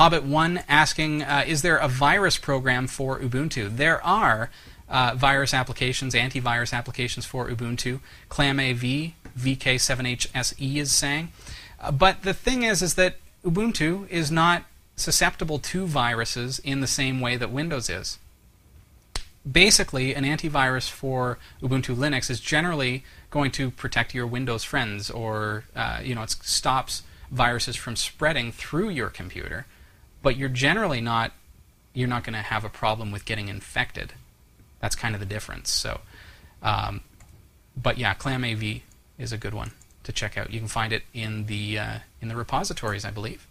Hobbit1 asking, uh, is there a virus program for Ubuntu? There are uh, virus applications, antivirus applications for Ubuntu. ClamAV, VK7HSE is saying. Uh, but the thing is, is that Ubuntu is not susceptible to viruses in the same way that Windows is. Basically, an antivirus for Ubuntu Linux is generally going to protect your Windows friends, or uh, you know, it stops viruses from spreading through your computer. But you're generally not you're not going to have a problem with getting infected. That's kind of the difference. So, um, but yeah, ClamAV is a good one to check out. You can find it in the uh, in the repositories, I believe.